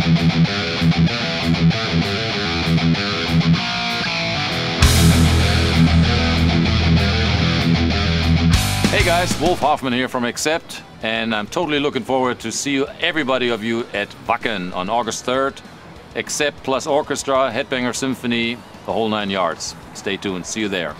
Hey guys, Wolf Hoffmann here from Accept, and I'm totally looking forward to see you, everybody of you at Wacken on August 3rd. Accept plus orchestra, Headbanger Symphony, the whole nine yards. Stay tuned, see you there.